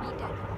be dead.